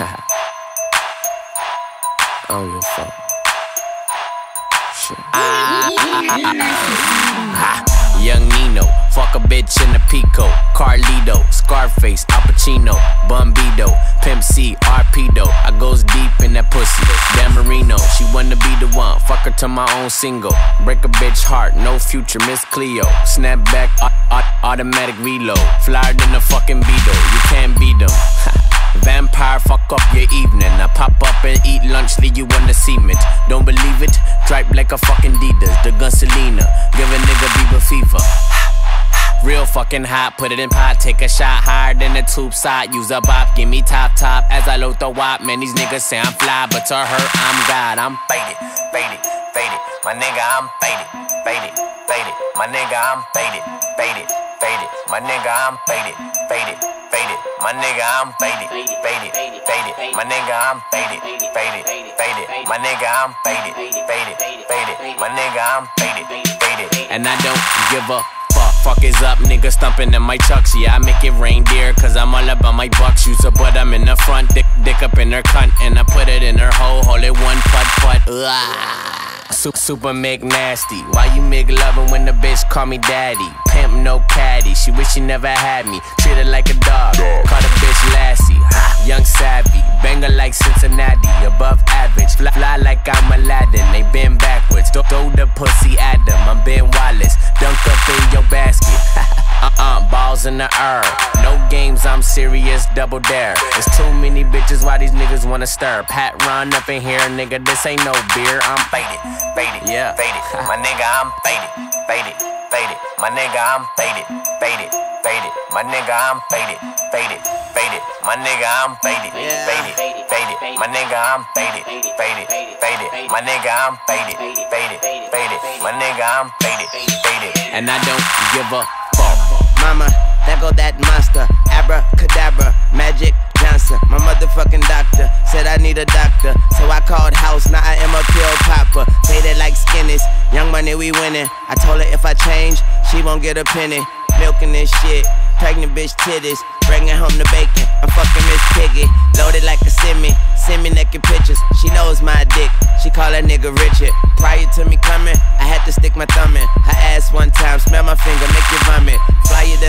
I don't give a fuck. Shit. Young Nino, fuck a bitch in a Pico. Carlito, Scarface, Al Pacino, Bumbido, Pimp C, Arpedo. I goes deep in that pussy. Dan Marino, she wanna be the one. Fuck her to my own single. Break a bitch heart, no future, Miss Cleo. Snap back, automatic reload. Flyer than a fucking Beetle. You can't beat them. Vampire, fuck up your evening. I pop up and eat lunch, leave you on the cement. Don't believe it? Dripe like a fucking Adidas. The gun Selena. Give a nigga Bieber fever. Real fucking hot, put it in pot, take a shot higher than the tube side. Use a bop, give me top top as I load the wop. Man, these niggas say I'm fly, but to her, I'm God. I'm faded, faded, faded. My nigga, I'm faded, faded, faded. My nigga, I'm faded, faded, faded. My nigga, I'm faded, faded, faded. My nigga, I'm faded, faded, faded. My nigga, I'm faded, faded, faded. My nigga, I'm faded, faded, faded. My nigga, I'm faded, faded. And I don't give a fuck. Fuck is up, nigga stumping in my chucks. Yeah, I make it reindeer, cause I'm all about my bucks. Use a butt, I'm in the front, dick, dick up in her cunt. And I put it in her hole, hold it one putt putt. Ugh. Super, super nasty. Why you make loving when the bitch call me daddy? No caddy. She wish she never had me. Treat her like a dog. Call the bitch Lassie. Ha, young savvy. Banger like Cincinnati. Above average. Fly, fly like I'm Aladdin. They been backwards. Throw, throw the pussy at them. I'm Ben Wallace. Dunk up in your basket. uh-uh, balls in the air. No games, I'm serious, double dare. It's too many bitches, why these niggas wanna stir? Pat run up in here, nigga, this ain't no beer. I'm faded, faded, yeah, faded. My nigga, I'm faded, faded, faded. My nigga, I'm faded, faded, faded. My nigga, I'm faded, faded, faded. My nigga, I'm faded, faded, faded. My nigga, I'm faded, faded, faded. My nigga, I'm faded, faded, faded. My nigga, I'm faded, faded. And I don't give a fuck. Mama, there go that monster. Abracadabra, magic Johnson, my motherfucking doctor said I need a doctor, young money we winning. I told her if I change, she won't get a penny. Milking this shit, pregnant bitch titties, bringing home the bacon. I'm fucking Miss Piggy, loaded like a semi. Send me naked pictures. She knows my dick. She call that nigga Richard. Prior to me coming, I had to stick my thumb in her ass one time. Smell my finger, make you vomit. Fly you hornet.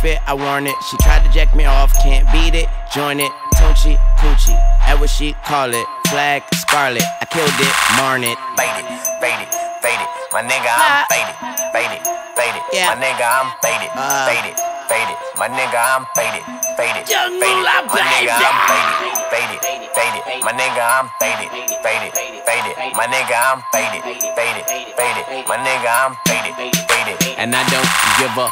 Fit, I worn it. She tried to jack me off, can't beat it. Join it, Tunchi, Coochie. That what she call it. Flag, scarlet. I killed it, marn it. Faded, faded, faded. My nigga, I'm faded, faded, faded. Yeah. My nigga, I'm faded, Uh. faded, faded. My nigga, I'm faded, faded, faded. My nigga, I'm faded, faded, faded. My nigga, I'm faded, faded, faded. My nigga, I'm faded, faded, faded. My nigga, I'm faded, faded. And I don't give a